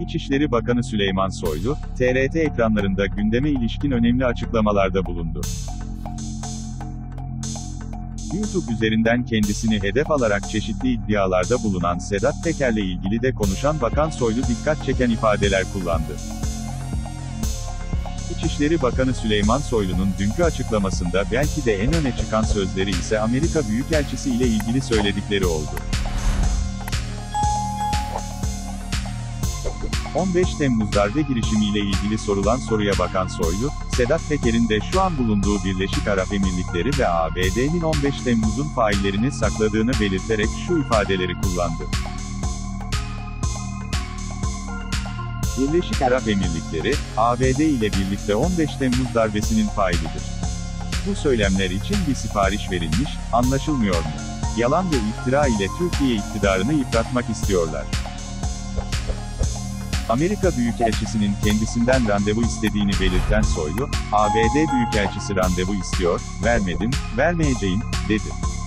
İçişleri Bakanı Süleyman Soylu, TRT ekranlarında gündeme ilişkin önemli açıklamalarda bulundu. YouTube üzerinden kendisini hedef alarak çeşitli iddialarda bulunan Sedat Peker'le ilgili de konuşan Bakan Soylu dikkat çeken ifadeler kullandı. İçişleri Bakanı Süleyman Soylu'nun dünkü açıklamasında belki de en öne çıkan sözleri ise Amerika Büyükelçisi ile ilgili söyledikleri oldu. 15 Temmuz darbe girişimiyle ilgili sorulan soruya bakan Soylu, Sedat Peker'in de şu an bulunduğu Birleşik Arap Emirlikleri ve ABD'nin 15 Temmuz'un faillerini sakladığını belirterek şu ifadeleri kullandı. Birleşik Arap Emirlikleri, ABD ile birlikte 15 Temmuz darbesinin failidir. Bu söylemler için bir sipariş verilmiş, anlaşılmıyor mu? Yalan ve iftira ile Türkiye iktidarını yıpratmak istiyorlar. Amerika Büyükelçisi'nin kendisinden randevu istediğini belirten Soylu, ABD Büyükelçisi randevu istiyor, vermedim, vermeyeceğim, dedi.